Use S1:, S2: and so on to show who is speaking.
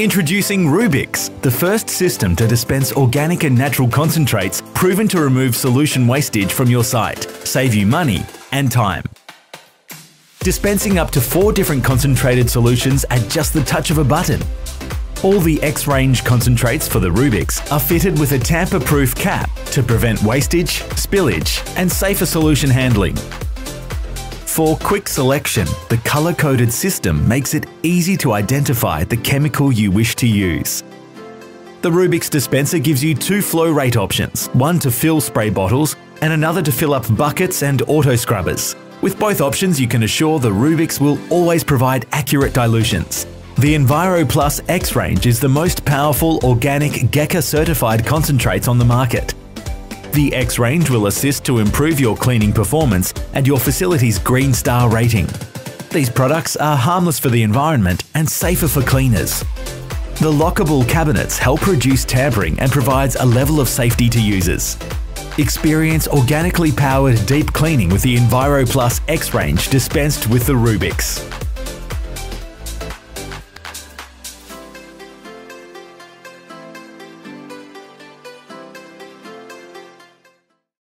S1: Introducing Rubix, the first system to dispense organic and natural concentrates proven to remove solution wastage from your site, save you money and time. Dispensing up to four different concentrated solutions at just the touch of a button. All the X-Range concentrates for the Rubix are fitted with a tamper-proof cap to prevent wastage, spillage and safer solution handling. For quick selection, the colour-coded system makes it easy to identify the chemical you wish to use. The Rubix dispenser gives you two flow rate options, one to fill spray bottles and another to fill up buckets and auto scrubbers. With both options, you can assure the Rubix will always provide accurate dilutions. The Enviro Plus X range is the most powerful organic GECA certified concentrates on the market. The X range will assist to improve your cleaning performance and your facility's Green Star rating. These products are harmless for the environment and safer for cleaners. The lockable cabinets help reduce tampering and provides a level of safety to users. Experience organically powered deep cleaning with the Enviro Plus X range dispensed with the Rubix.